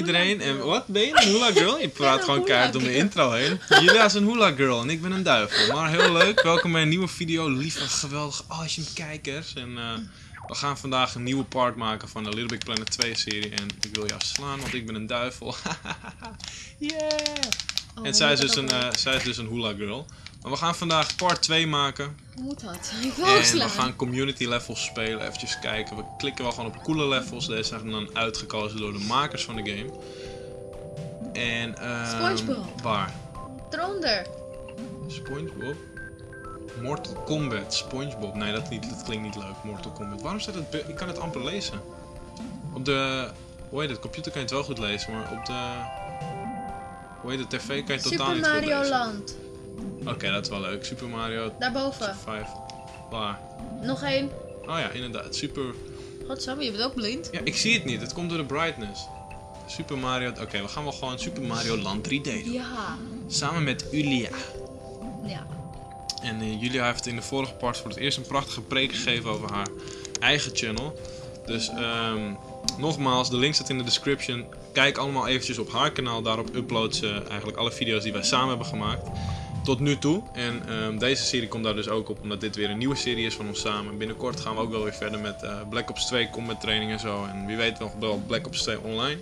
iedereen. En wat ben je? Een hula girl? Je praat gewoon keihard om de intro heen. Julia is een hula girl en ik ben een duivel. Maar heel leuk. Welkom bij een nieuwe video. Lieve, geweldige awesome kijkers. En eh, we gaan vandaag een nieuwe part maken van de Little Big Planet 2 serie. En ik wil jou slaan, want ik ben een duivel. yeah! Oh, En zij is, dus een, eh, zij is dus een hula girl. Maar we gaan vandaag part 2 maken. Hoe moet dat? Ik wil En we slaan. gaan community levels spelen. Eventjes kijken. We klikken wel gewoon op coole levels. Deze zijn dan uitgekozen door de makers van de game. En ehm SpongeBob. waar? Eronder. SpongeBob? Mortal Kombat, SpongeBob. Nee, dat, niet, dat klinkt niet leuk. Mortal Kombat. Waarom staat het? Ik kan het amper lezen. Op de. Hoe heet het? Computer kan je het wel goed lezen, maar op de. Hoe heet het? TV kan je het totaal Super niet goed Mario lezen. Land. Oké, dat is wel leuk. Super Mario Daarboven. 5. Waar? Nog één. Oh ja, inderdaad. Super. Godsamme, je bent ook blind. Ja, ik zie het niet. Het komt door de brightness. Super Mario. Oké, we gaan wel gewoon Super Mario Land 3D doen. Ja. Samen met Ulia. Ja. En eh, Julia heeft in de vorige part voor het eerst een prachtige preek gegeven over haar eigen channel. Dus ehm, nogmaals, de link staat in de description. Kijk allemaal eventjes op haar kanaal. Daarop uploadt ze eigenlijk alle video's die wij samen hebben gemaakt. Tot nu toe. En ehm, deze serie komt daar dus ook op, omdat dit weer een nieuwe serie is van ons samen. Binnenkort gaan we ook wel weer verder met eh, Black Ops 2 combat training en zo. En wie weet nog wel Black Ops 2 online.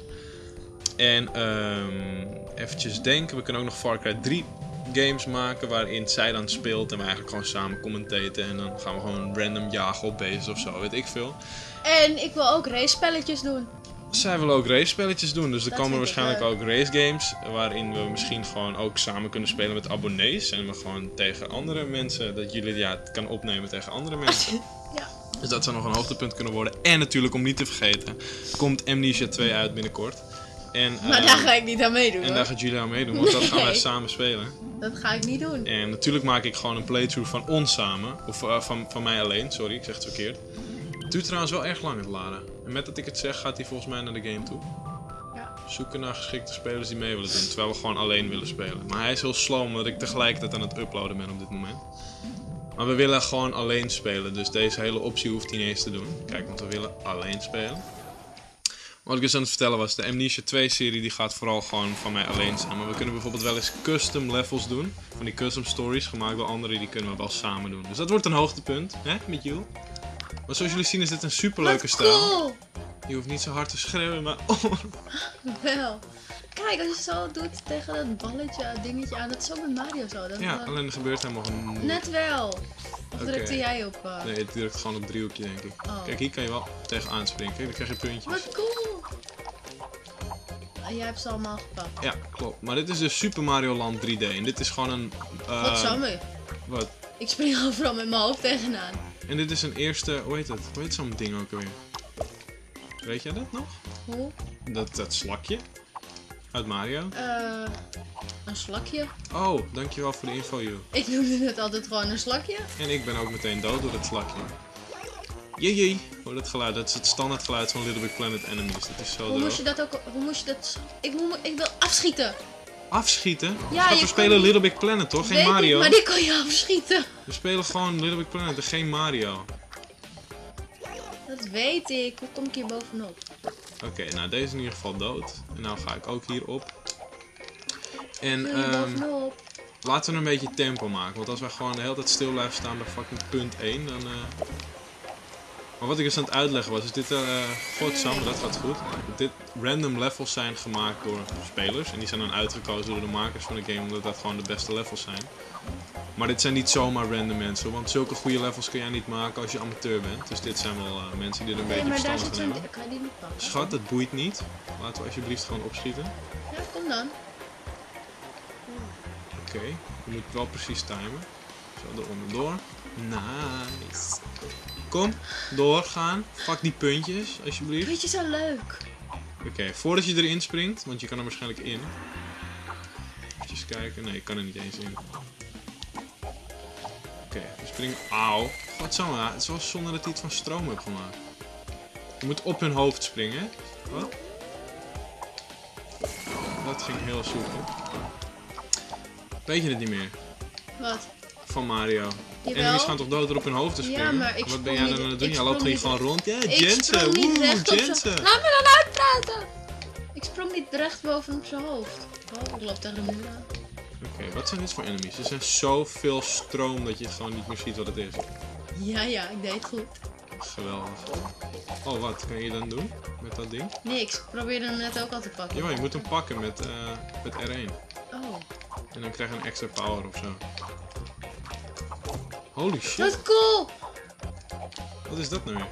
En ehm eventjes denken, we kunnen ook nog Far Cry 3 games maken waarin zij dan speelt en we eigenlijk gewoon samen commentaten. En dan gaan we gewoon random jagen op bases of zo, weet ik veel. En ik wil ook race spelletjes doen. Zij willen ook race spelletjes doen, dus er Dat komen waarschijnlijk ook race games waarin we misschien gewoon ook samen kunnen spelen met abonnees. En we gewoon tegen andere mensen, dat jullie ja, het kan opnemen tegen andere mensen. Ja. Dus dat zou nog een hoogtepunt kunnen worden. En natuurlijk, om niet te vergeten, komt Amnesia 2 uit binnenkort. En, Maar ehm, daar ga ik niet aan meedoen en hoor. daar gaat Julia aan meedoen, want dat gaan wij samen spelen. Dat ga ik niet doen. En natuurlijk maak ik gewoon een playthrough van ons samen. Of eh, van, van mij alleen, sorry, ik zeg het verkeerd. Het duurt trouwens wel erg lang het laden. En met dat ik het zeg, gaat hij volgens mij naar de game toe. Ja. Zoeken naar geschikte spelers die mee willen doen, terwijl we gewoon alleen willen spelen. Maar hij is heel slow omdat ik tegelijkertijd aan het uploaden ben op dit moment. Maar we willen gewoon alleen spelen, dus deze hele optie hoeft hij niet eens te doen. Kijk, want we willen alleen spelen. Wat ik dus aan het vertellen was, de Amnesia 2 serie die gaat vooral gewoon van mij alleen zijn. Maar we kunnen bijvoorbeeld wel eens custom levels doen. Van die custom stories gemaakt door anderen, die kunnen we wel samen doen. Dus dat wordt een hoogtepunt, hè, met you. Maar zoals jullie zien is dit een superleuke Wat stijl. cool. Je hoeft niet zo hard te schreeuwen, maar oh, Wel. Kijk, als je zo doet tegen dat balletje, dingetje aan, dat is ook met Mario zo. Dat Ja, dat- alleen er gebeurt helemaal een... Net wel. Of drukte jij op? eh? Nee, het drukt gewoon op driehoekje, denk ik. Oh. Kijk, hier kan je wel tegen aanspringen. Kijk, dan krijg je puntjes. Wat cool. Ah, jij hebt ze allemaal gepakt. Ja, klopt. Maar dit is dus Super Mario Land 3D. En dit is gewoon een... eh, Godsamme. Wat? Ik spring overal met mijn hoofd tegenaan. En dit is een eerste... Hoe heet het? Hoe heet zo'n ding ook alweer? Weet jij dat nog? Hoe? Dat, dat slakje? Uit Mario? Eh, een slakje. Oh, dankjewel voor de info, joh. Ik noemde het altijd gewoon een slakje. En ik ben ook meteen dood door dat slakje. Jee jee. Hoor dat geluid. Dat is het standaard geluid van Little Big Planet Enemies. Dat is zo Hoe moest je dat ook... Hoe moest je dat... Ik, moet, ik wil afschieten. Afschieten? Ja, we spelen Little Big Planet, toch? Geen Weet ik, Mario? maar die kan je afschieten. We spelen gewoon Little Big Planet en geen Mario. Dat weet ik. Hoe kom ik hier bovenop? Oké, nou deze is in ieder geval dood. En nou ga ik ook hierop. En ehm bovenop. laten we een beetje tempo maken. Want als wij gewoon de hele tijd stil blijven staan bij fucking punt 1, dan... eh, Maar wat ik dus aan het uitleggen was, is dit... eh Godsam, dat gaat goed. Dit random levels zijn gemaakt door spelers. En die zijn dan uitgekozen door de makers van de game, omdat dat gewoon de beste levels zijn. Maar dit zijn niet zomaar random mensen, want zulke goede levels kun jij niet maken als je amateur bent. Dus dit zijn wel eh, mensen die er een Nee, beetje verstand van hebben. Kan je die niet pakken? Schat, dat boeit niet. Laten we alsjeblieft gewoon opschieten. Ja, kom dan. Oké, je moet wel precies timen. Zo, eronder door. Nice. Kom, doorgaan. Pak die puntjes, alsjeblieft. Weet je, zo leuk. Oké, voordat je erin springt, want je kan er waarschijnlijk in. Even kijken. Nee, ik kan er niet eens in. Oké, we springen. Auw. Godsamme, het is wel zonder dat hij het van stroom heeft gemaakt. Je moet op hun hoofd springen. Wat? Dat ging heel soepel. Weet je het niet meer? Wat? Van Mario. Jawel. Enemies gaan toch dood door op hun hoofd te Ja, springen? maar ik Wat ben jij dan aan het doen? Jij loopt hier gewoon rond. Ja, Ik Jensen. op zo. Jensen. Laat me dan uitpraten! Ik sprong niet recht bovenop zijn hoofd. Oh, ik loop tegen de muur aan. Oké, wat zijn dit voor enemies? Er zijn zoveel stroom dat je gewoon niet meer ziet wat het is. Ja, ja, ik deed het goed. Geweldig. Oh, wat kan je dan doen met dat ding? Niks, ik probeerde hem net ook al te pakken. Ja, je moet hem pakken met, eh, met R1. Oh, En dan krijg je een extra power of zo. Holy shit, wat cool! wat is dat nou weer?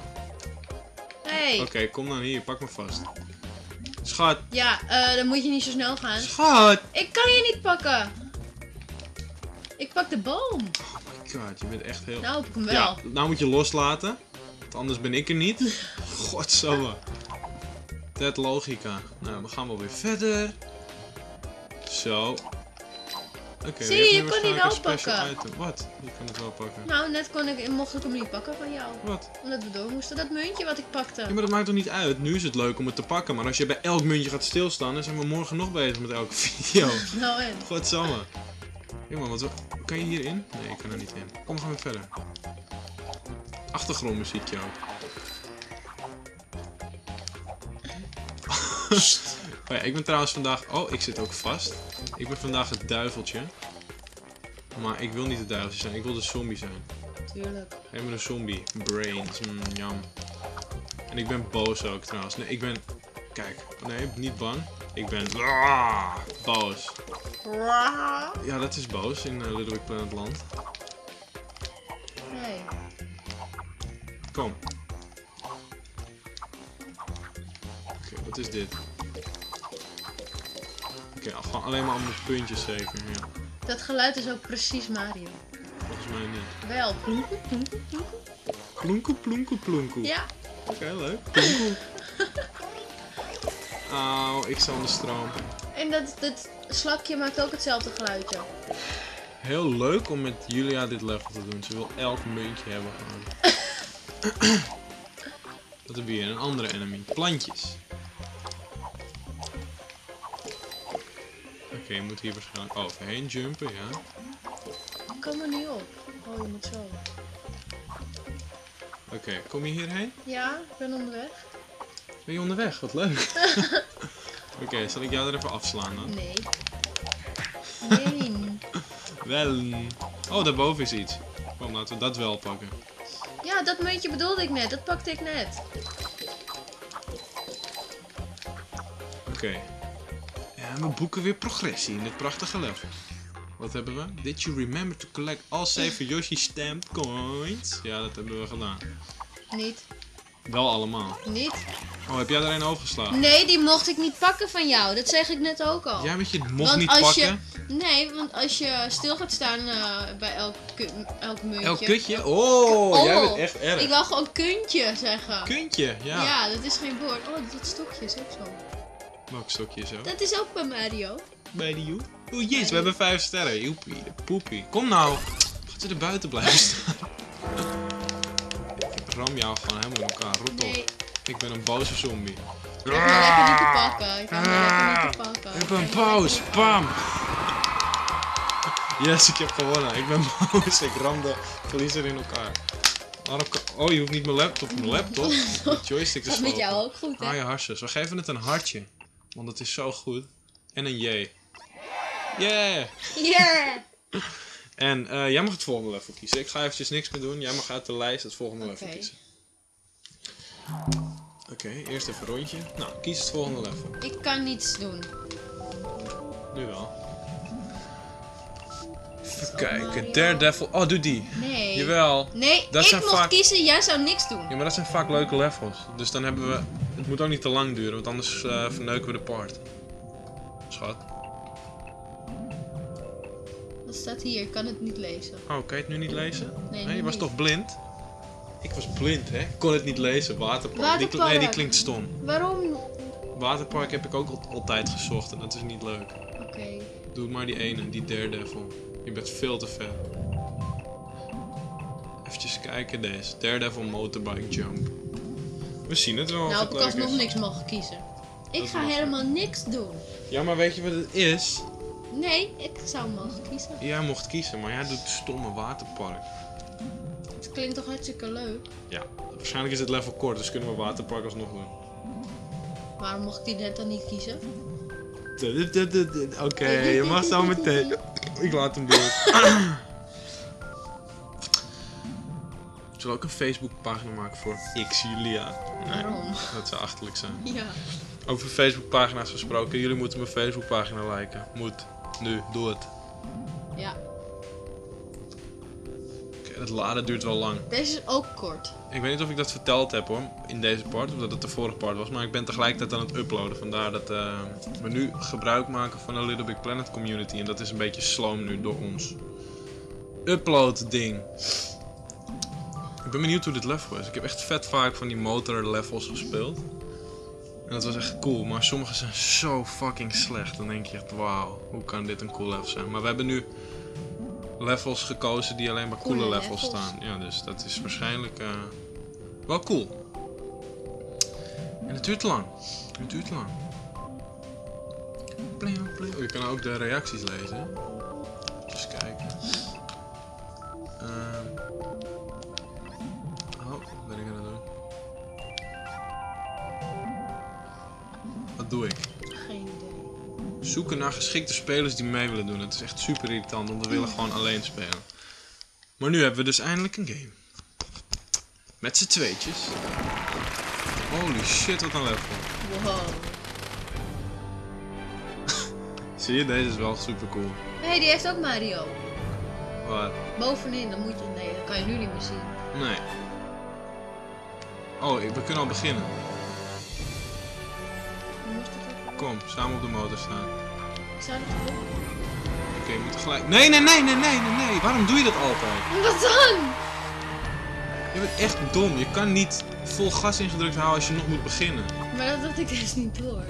Hey. Oké, kom dan hier, pak me vast. Schat, Ja, eh, dan moet je niet zo snel gaan. schat! Ik kan je niet pakken. Ik pak de boom. Oh my god, je bent echt heel... Nou ik hem wel. Ja, nou moet je loslaten. Want anders ben ik er niet. Godsamme. Dat logica. Nou, we gaan wel weer verder. Zo. Oké, Zie je je, kon die wel pakken. Wat? Je kan het wel pakken. Nou, net kon ik, mocht ik hem niet pakken van jou. Wat? Omdat we door moesten. Dat muntje wat ik pakte. Ja, maar dat maakt toch niet uit? Nu is het leuk om het te pakken. Maar als je bij elk muntje gaat stilstaan, dan zijn we morgen nog bezig met elke video. Nou en? Godsamme. Jongen, wat... we- Kan je hierin? Nee, ik kan er niet in. Kom, we gaan weer verder. Achtergrondmuziekje ook. Oh ja, ik ben trouwens vandaag... Oh, ik zit ook vast. Ik ben vandaag het duiveltje. Maar ik wil niet het duiveltje zijn, ik wil de zombie zijn. Tuurlijk. Geef me een zombie. Brains. Mm, jam. En ik ben boos ook trouwens. Nee, ik ben... Kijk. Nee, niet bang. Ik ben... Ah, boos. Ja, dat is boos in eh, Little Big Planet Land. Nee. Kom. Oké, wat is dit? Gewoon alleen maar allemaal puntjes zeker. Ja, Dat geluid is ook precies Mario. volgens mij niet. Wel. Plonken. Plonkoe, plonkoe, plonkoe. Ja. Oké, leuk. Plonkoe. Auw, ik sta onder stroom. En dat, dat slakje maakt ook hetzelfde geluidje. Heel leuk om met Julia dit level te doen. Ze wil elk muntje hebben gewoon. Wat hebben we hier? Een andere enemy. Plantjes. Oké, je moet hier waarschijnlijk overheen jumpen, ja. Ik kan er niet op. Oh, je moet zo. Oké, kom je hierheen? Ja, ik ben onderweg. Ben je onderweg? Wat leuk. Oké, zal ik jou er even afslaan dan? Nee. Nee. Wel. Oh, daarboven is iets. Kom, laten we dat wel pakken. Ja, dat muntje bedoelde ik net. Dat pakte ik net. Oké. Ja, we boeken weer progressie in dit prachtige level. Wat hebben we? Did you remember to collect all zeven Yoshi stamp coins? Ja, dat hebben we gedaan. Niet. Wel allemaal. Niet. Oh, heb jij er een overgeslagen? Nee, die mocht ik niet pakken van jou. Dat zeg ik net ook al. Jij met je mocht want niet als pakken? Je, nee, want als je stil gaat staan eh, bij elk, elk muntje. Elk kutje? Oh, Oh, jij bent echt erg. Ik wil gewoon kuntje zeggen. Kuntje, ja. Ja. dat is geen woord. Oh, dat stokje is ook zo. Welk stokje zo? Dat is ook bij Mario. Bij de joe. Oh jeez, we hebben vijf sterren. Joepie, de poepie. Kom nou. Gaat ze er buiten blijven staan? ik ram jou gewoon helemaal in elkaar. Rot op. Nee, Ik ben een boze zombie. ik heb me lekker niet te pakken. Ik heb me lekker niet te pakken. Ik ben boos. Bam. Yes, ik heb gewonnen. Ik ben boos. Ik ram de verliezer in elkaar. Waarom kan- Oh, je hoeft niet mijn laptop. Mijn laptop. De joystick is Dat met jou ook goed, Ah hè? je harsjes. We geven het een hartje. Want het is zo goed. En een J. Yeah! Yeah! En eh, jij mag het volgende level kiezen. Ik ga eventjes niks meer doen. Jij mag uit de lijst het volgende level kiezen. Oké, eerst even een rondje. Nou, kies het volgende level. Ik kan niets doen. Nu wel. Even kijken. Daredevil. Oh, doe die. Nee. Jawel. Nee, Dat ik mocht vaak- kiezen, jij zou niks doen. Ja, maar dat zijn vaak leuke levels. Dus dan hebben we... Het moet ook niet te lang duren, want anders eh, verneuken we de part. Schat. Wat staat hier? Ik kan het niet lezen. Oh, kan je het nu niet lezen? Nee, je was niet. toch blind? Ik was blind, hè? Ik kon het niet lezen. Waterpark. Die nee, die klinkt stom. Waarom? Waterpark heb ik ook al- altijd gezocht en dat is niet leuk. Oké. Doe maar die ene, die Daredevil. Je bent veel te ver. Even kijken deze. Daredevil Motorbike Jump. We zien het wel Nou, ik alsnog is. niks mogen kiezen. Ik ga helemaal niks doen. Ja, maar weet je wat het is? Nee, ik zou mogen kiezen. Jij mocht kiezen, maar jij doet stomme waterpark. Het klinkt toch hartstikke leuk? Ja, waarschijnlijk is het level kort, dus kunnen we waterpark alsnog doen. Waarom mocht ik die net dan niet kiezen? Oké, je mag zo meteen. Ik laat hem doen. We ook een Facebookpagina maken voor X Julia? Nee, Waarom? dat zou achterlijk zijn. Ja. Over Facebookpagina's gesproken, jullie moeten mijn Facebookpagina liken. Moet. Nu, doe het. Ja. Oké, het laden duurt wel lang. Deze is ook kort. Ik weet niet of ik dat verteld heb hoor, in deze part, omdat het de vorige part was, maar ik ben tegelijkertijd aan het uploaden. Vandaar dat eh, we nu gebruik maken van de Little Big Planet community en dat is een beetje sloom nu door ons. Upload ding. Ik ben benieuwd hoe dit level is. Ik heb echt vet vaak van die motor levels gespeeld. En dat was echt cool, maar sommige zijn zo fucking slecht. Dan denk je echt, wauw, hoe kan dit een cool level zijn? Maar we hebben nu levels gekozen die alleen maar coole, Coole levels, levels. staan. Ja, dus dat is waarschijnlijk eh, wel cool. En het duurt lang. Het duurt lang. Oh, je kan ook de reacties lezen. Eens kijken. Wat doe ik? Geen idee. Zoeken naar geschikte spelers die mee willen doen. Het is echt super irritant, want we willen gewoon alleen spelen. Maar nu hebben we dus eindelijk een game. Met z'n tweetjes. Holy shit, wat een level. Wow. Zie je, deze is wel super cool. Hé, hey, die heeft ook Mario. Wat? Bovenin, dan moet je... Nee, dat kan je nu niet meer zien. Nee. Oh, we kunnen al beginnen. Kom, samen op de motor staan. Doen? Oké, moet gelijk... Nee, nee, nee, nee, nee, nee, nee. Waarom doe je dat altijd? Wat dan? Je bent echt dom. Je kan niet vol gas ingedrukt houden als je nog moet beginnen. Maar dat had ik dus niet door.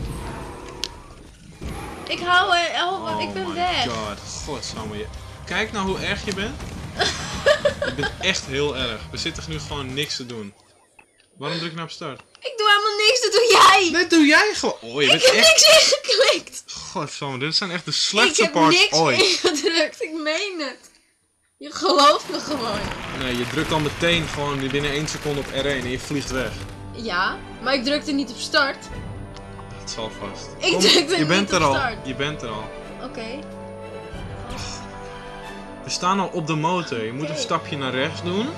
Ik hou er... Oh, ik ben my weg. god, godsamme. Kijk nou hoe erg je bent. je bent echt heel erg. We zitten nu gewoon niks te doen. Waarom druk je nou op start? Ik doe niks, dat doe jij. Dat doe jij gewoon. Oh, je ik bent heb echt... niks ingeklikt. Godsamme, dit zijn echt de Ik slechtste heb parts niks ooit. ingedrukt, ik meen het. Je gelooft me gewoon. Nee, je drukt al meteen gewoon binnen 1 seconde op R1 en je vliegt weg. Ja, maar ik drukte niet op start. Dat zal vast. Ik drukte je niet bent op er al. start. Je bent er al. Oké. We staan al op de motor. Je moet een stapje naar rechts doen.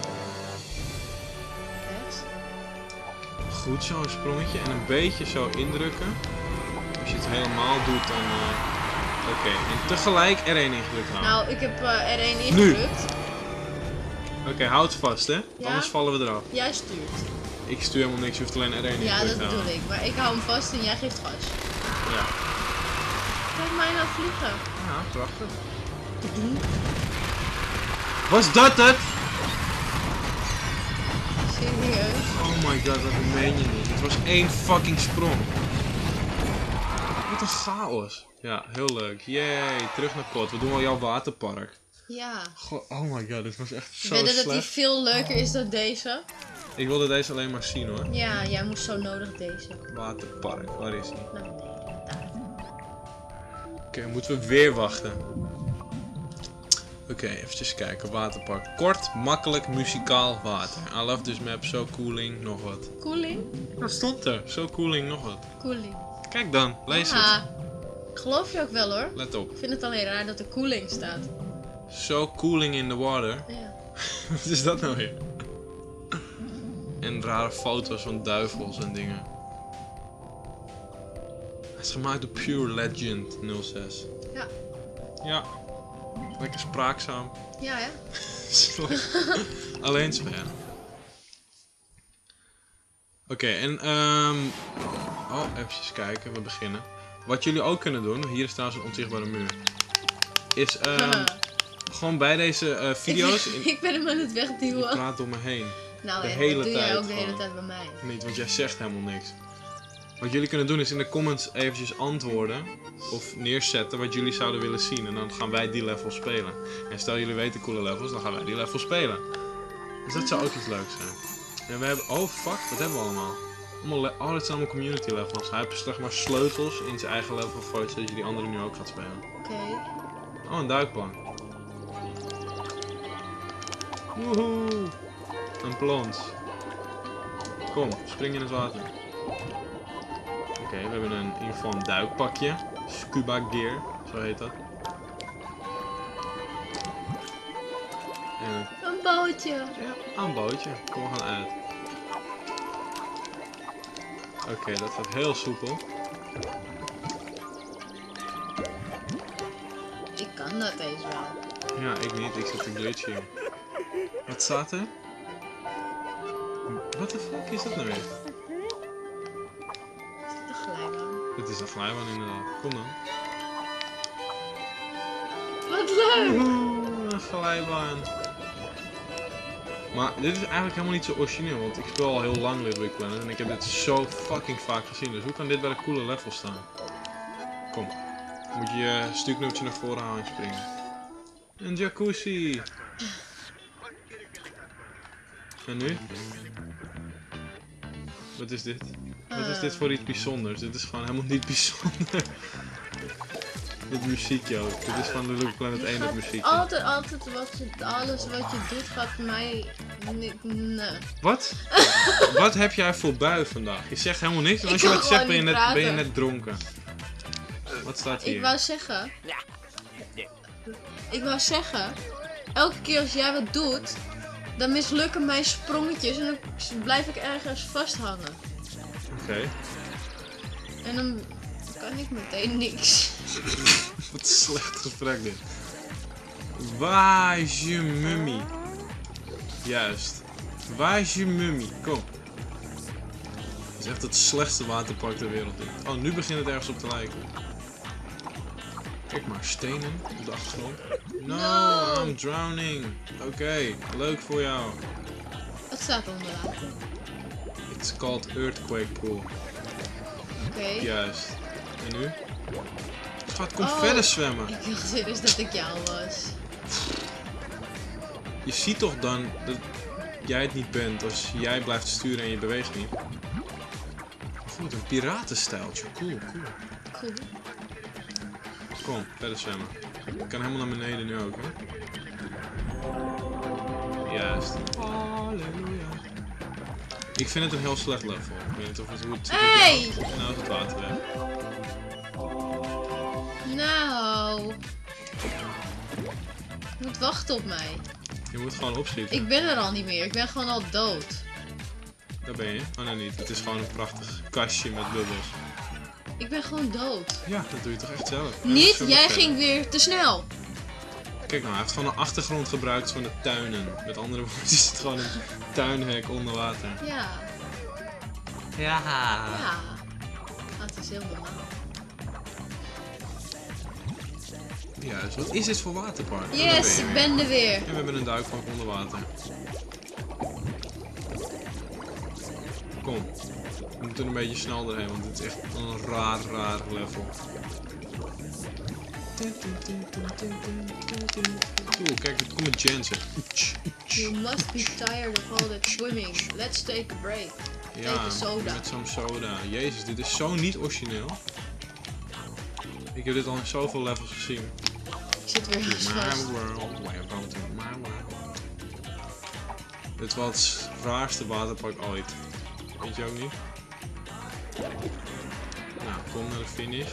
Goed zo, een sprongetje. En een beetje zo indrukken. Als je het helemaal doet, dan... eh, Oké, en tegelijk R1 ingedrukt houden. Nou, ik heb eh, R1 Nu. ingedrukt. Oké, houd vast hè. Ja. Anders vallen we eraf. Jij stuurt. Ik stuur helemaal niks, je hoeft alleen R1 ingedrukt Ja, dat bedoel houden. ik. Maar ik hou hem vast en jij geeft gas. Ja. Kijk mij nou vliegen. Ja, prachtig. Was dat het? Serieus? Oh my god, dat meen je niet. Het was één fucking sprong. Wat een chaos. Ja, heel leuk. Yay, terug naar pot. We doen al jouw waterpark. Ja. Goh, oh my god, dit was echt Ik zo weet dat die slecht. veel leuker is dan deze. Ik wilde deze alleen maar zien hoor. Ja, jij moest zo nodig deze. Waterpark, waar is hij? Naar beneden. Daar. Oké, moeten we weer wachten. Oké, eventjes kijken. Waterpark. Kort, makkelijk, muzikaal water. I love this map. So cooling, nog wat. Koeling? Dat stond er. So cooling, nog wat. Koeling. Kijk dan, lees het. Ja. Geloof je ook wel hoor. Let op. Ik vind het alleen raar dat er koeling staat. So cooling in the water. Ja. Wat is dat nou weer? En rare foto's van duivels en dingen. Hij is gemaakt door Pure Legend 06. Ja. Ja. Lekker spraakzaam. Ja, hè? Alleen spelen. Oké, en ehm Oh, even kijken, we beginnen. Wat jullie ook kunnen doen, hier is trouwens een onzichtbare muur. Is ehm gewoon bij deze eh, video's. ik, In, ik ben hem aan het je wegduwen. praat door me heen. Nou, de ja, hele dat doe jij tijd ook de hele gewoon. tijd bij mij. Niet, want jij zegt helemaal niks. Wat jullie kunnen doen is in de comments eventjes antwoorden of neerzetten wat jullie zouden willen zien. En dan gaan wij die level spelen. En stel jullie weten coole levels, dan gaan wij die level spelen. Dus dat zou ook iets leuks zijn. En we hebben, oh fuck, wat hebben we allemaal? allemaal le- oh, dit zijn allemaal community levels. Hij heeft zeg maar sleutels in zijn eigen level gegooid, zodat je die andere nu ook gaat spelen. Oké. Oh, een duikplank. Woehoe. Een plons. Kom, spring in het water. Oké, we hebben een, in ieder geval een duikpakje. Scuba gear, zo heet dat. En Een bootje. ja, een bootje. Kom, we gaan uit. Oké, dat gaat heel soepel. Ik kan dat eens wel. Ja, ik niet. Ik zit te glitchen. Wat staat er? Wat de fuck is dat nou weer? Het is een glijbaan inderdaad. Kom dan. Wat leuk! Oeh, een glijbaan. Maar dit is eigenlijk helemaal niet zo origineel, want ik speel al heel lang Little Planet en ik heb dit zo fucking vaak gezien. Dus hoe kan dit bij een coole level staan? Kom, moet je je stuurknopje naar voren halen en springen. Een jacuzzi! En nu? Wat is dit? Wat is dit voor iets bijzonders? Dit is gewoon helemaal niet bijzonder. Dit muziekje ook. Dit is van Big Planet 1 het Gaat muziekje. Altijd, altijd wat je, alles wat je doet gaat mij. ni- Nee. Wat? wat heb jij voor bui vandaag? Je zegt helemaal niks. En Ik als je wat zegt, ben je, niet net, ben je praten. net dronken. Wat staat Ik hier? wou zeggen. Ik wou zeggen. Elke keer als jij wat doet, dan mislukken mijn sprongetjes en dan blijf ik ergens vasthangen. Oké. En dan kan ik meteen niks. Wat een slecht gesprek dit. Waar is je mummy? Juist. Waar is je mummy? Kom. Het is echt het slechtste waterpark ter wereld. dit. Oh, nu begint het ergens op te lijken. Kijk maar, stenen op de achtergrond. No, No. I'm drowning. Oké, leuk voor jou. Wat staat er onderaan? It's called Earthquake Pool. Oké. Juist. En nu? Schat, kom Oh. verder zwemmen. Ik dacht serieus dat ik jou was. Je ziet toch dan dat jij het niet bent als jij blijft sturen en je beweegt niet. Goed, een piratenstijltje. Cool, cool. Cool. Kom, verder zwemmen. Ik kan helemaal naar beneden nu ook, hè? Juist. Halleluja. Ik vind het een heel slecht level. Ik weet niet of het hoe het Hey! Nou het water. Nou. Je moet wachten op mij. Je moet gewoon opschieten. Ik ben er al niet meer. Ik ben gewoon al dood. Daar ben je. Oh nee, niet. Het is gewoon een prachtig kastje met bubbels. Ik ben gewoon dood. Ja, dat doe je toch echt zelf. Niet, jij verder. ging weer te snel. Kijk nou, hij heeft gewoon een achtergrond gebruikt van de tuinen. Met andere woorden is het gewoon een tuinhek onder water. Ja. Ja. Ja. Het is heel normaal. Juist. Wat is dit voor waterpark? Yes, ik ben er weer. En we hebben een duikbank onder water. Kom. We moeten een beetje snel doorheen, want dit is echt een raar, raar level. Oeh, kijk, het komt met Jensen. You must be tired of all that swimming. Let's take a break. Ja, Take a soda. met zo'n soda. Jezus, dit is zo niet origineel. Ik heb dit al in zoveel levels gezien. Ik zit weer My vast. world, welcome to my world. Dit was het raarste waterpark ooit. Weet je ook niet? Nou, kom naar de finish.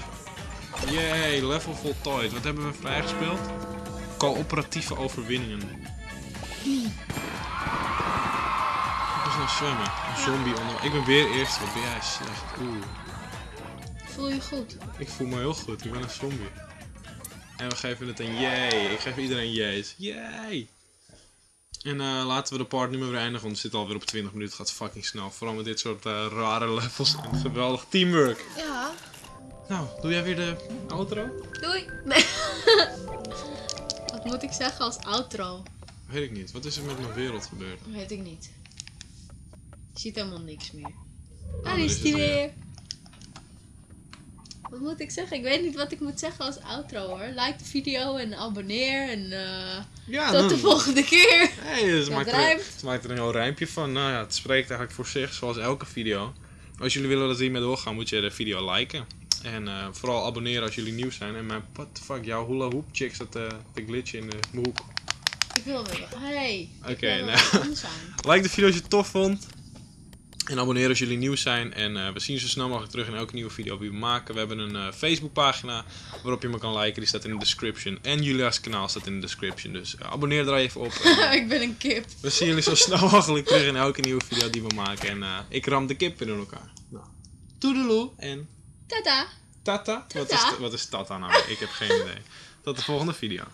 Yay, level voltooid. Wat hebben we vrijgespeeld? Coöperatieve overwinningen. Ik het zwemmen. Een zombie onder. Ik ben weer eerste. Wat ben jij slecht. Oeh. Voel je goed? Ik voel me heel goed, ik ben een zombie. En we geven het een yay. Ik geef iedereen yays. Yay! En eh, laten we de part nu maar weer eindigen, want we zitten alweer op 20 minuten. Het gaat fucking snel. Vooral met dit soort eh, rare levels en geweldig teamwork. Ja. Nou, doe jij weer de outro? Doei. Nee. Wat moet ik zeggen als outro? Weet ik niet. Wat is er met mijn wereld gebeurd? Weet ik niet. Je ziet helemaal niks meer. Oh, Daar is die het weer. weer. Wat moet ik zeggen? Ik weet niet wat ik moet zeggen als outro hoor. Like de video en abonneer en eh, Ja, tot de volgende keer. Hey, Dat maakt er, ze maakt er een heel rijmpje van. Nou ja, het spreekt eigenlijk voor zich, zoals elke video. Als jullie willen dat we hiermee doorgaan, moet je de video liken. En eh, vooral abonneren als jullie nieuw zijn. En mijn, what the fuck, jouw hula hoop chick staat eh, te glitchen in de hoek. Ik wil weer. Hey. Oké, nou. wel. Like de video als je het tof vond. En abonneer als jullie nieuw zijn. En eh, we zien je zo snel mogelijk terug in elke nieuwe video die we maken. We hebben een eh, Facebookpagina waarop je me kan liken. Die staat in de description. En Julia's kanaal staat in de description. Dus abonneer er even op. En, ik ben een kip. we zien jullie zo snel mogelijk terug in elke nieuwe video die we maken. En ik ram de kip weer in elkaar. Nou. Toedeloe en Tada! tata. Wat, Tata. is, wat is tata nou? Ik heb geen idee. Tot de volgende video.